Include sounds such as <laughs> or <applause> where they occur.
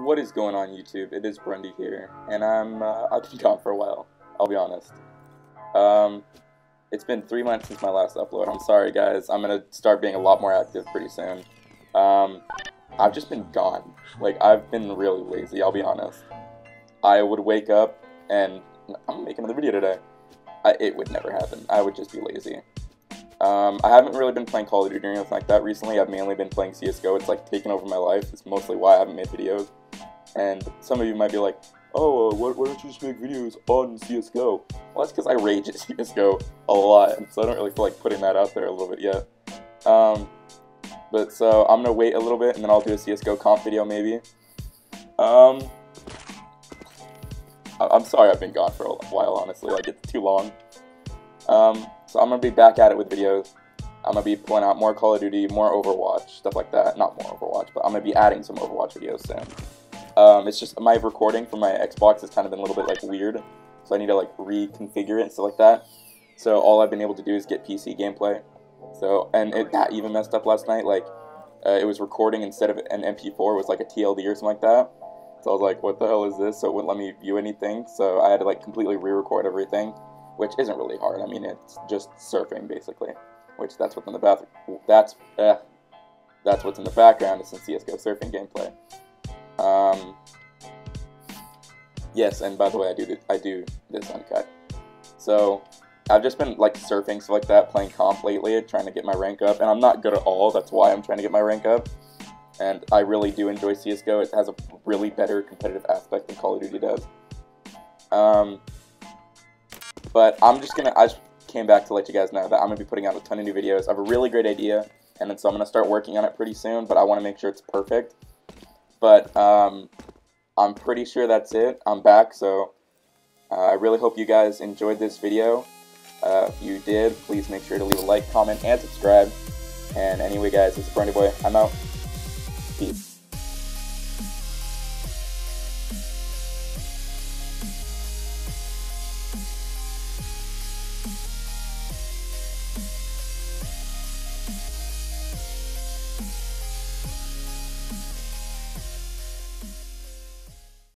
What is going on YouTube? It is Brundy here, and I'm uh, <laughs> I've been gone for a while. I'll be honest. Um, it's been three months since my last upload. I'm sorry, guys. I'm gonna start being a lot more active pretty soon. Um, I've just been gone. Like I've been really lazy. I'll be honest. I would wake up and I'm making another video today. I, it would never happen. I would just be lazy. Um, I haven't really been playing Call of Duty or anything like that recently. I've mainly been playing CSGO. It's like taken over my life. It's mostly why I haven't made videos. And some of you might be like, oh, uh, why, why, don't you just make videos on CSGO? Well, that's because I rage at <laughs> CSGO a lot, and so I don't really feel like putting that out there a little bit yet. Um, but so I'm gonna wait a little bit, and then I'll do a CSGO comp video maybe. Um, I I'm sorry I've been gone for a while, honestly. Like, it's too long. Um, so I'm to be back at it with videos. I'm to be pulling out more Call of Duty, more Overwatch, stuff like that. Not more Overwatch, but I'm to be adding some Overwatch videos soon. Um, it's just my recording for my Xbox has kind of been a little bit like weird, so I need to like reconfigure it and stuff like that. So all I've been able to do is get PC gameplay. So and it, that even messed up last night. Like uh, it was recording instead of an MP4, it was like a TLD or something like that. So I was like, what the hell is this? So it wouldn't let me view anything. So I had to like completely re-record everything which isn't really hard. I mean, it's just surfing basically, which that's what's in the bath. That's eh, that's what's in the background is some CS:GO surfing gameplay. Um, yes, and by the way, I do I do this uncut. So I've just been like surfing stuff like that, playing comp lately, trying to get my rank up, and I'm not good at all. That's why I'm trying to get my rank up. And I really do enjoy CS:GO. It has a really better competitive aspect than Call of Duty does. Um, but I'm just gonna, I just came back to let you guys know that I'm gonna be putting out a ton of new videos. I have a really great idea, and then so I'm gonna start working on it pretty soon, but I wanna make sure it's perfect. But um, I'm pretty sure that's it. I'm back, so uh, I really hope you guys enjoyed this video. Uh, if you did, please make sure to leave a like, comment, and subscribe. And anyway, guys, it's is Brundy Boy. I'm out.